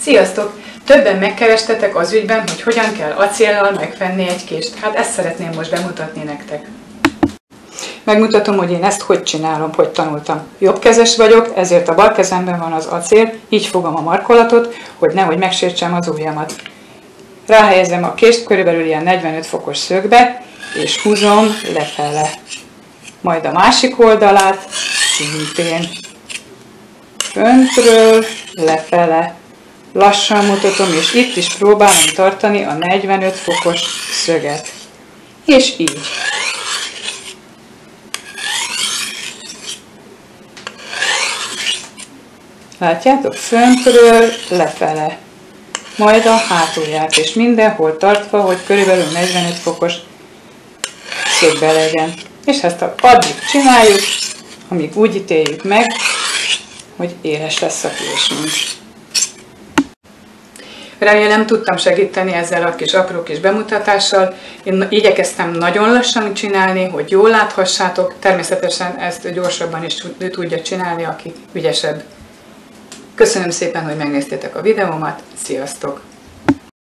Sziasztok! Többen megkerestetek az ügyben, hogy hogyan kell acéllal megfenni egy kést. Hát ezt szeretném most bemutatni nektek. Megmutatom, hogy én ezt hogy csinálom, hogy tanultam. Jobbkezes vagyok, ezért a bal kezemben van az acél, így fogom a markolatot, hogy nehogy megsértsem az ujjamat. Ráhelyezem a kést körülbelül ilyen 45 fokos szögbe, és húzom lefele. Majd a másik oldalát szintén föntről lefele. Lassan mutatom, és itt is próbálom tartani a 45 fokos szöget. És így. Látjátok? Föntről lefele. Majd a hátulját, és mindenhol tartva, hogy körülbelül 45 fokos szögbe legyen. És ezt addig csináljuk, amíg úgy ítéljük meg, hogy éles lesz a késünk. Remélem tudtam segíteni ezzel a kis apró kis bemutatással. Én igyekeztem nagyon lassan csinálni, hogy jól láthassátok. Természetesen ezt gyorsabban is tudja csinálni, aki ügyesebb. Köszönöm szépen, hogy megnéztétek a videómat. Sziasztok!